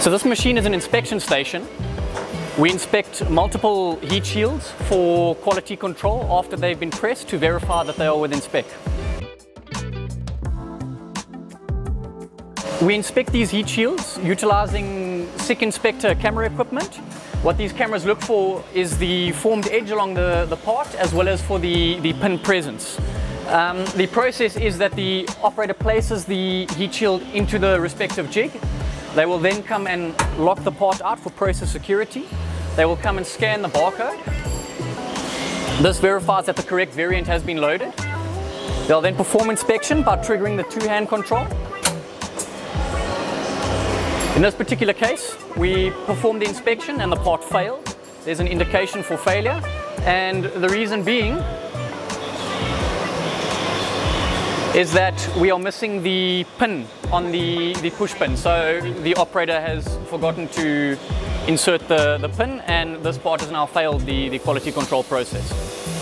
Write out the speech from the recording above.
So this machine is an inspection station. We inspect multiple heat shields for quality control after they've been pressed to verify that they are within spec. We inspect these heat shields utilizing SICK Inspector camera equipment. What these cameras look for is the formed edge along the, the part as well as for the, the pin presence. Um, the process is that the operator places the heat shield into the respective jig. They will then come and lock the part out for process security. They will come and scan the barcode. This verifies that the correct variant has been loaded. They'll then perform inspection by triggering the two-hand control. In this particular case, we performed the inspection and the part failed. There's an indication for failure, and the reason being is that we are missing the pin on the, the push pin. So the operator has forgotten to insert the, the pin and this part has now failed the, the quality control process.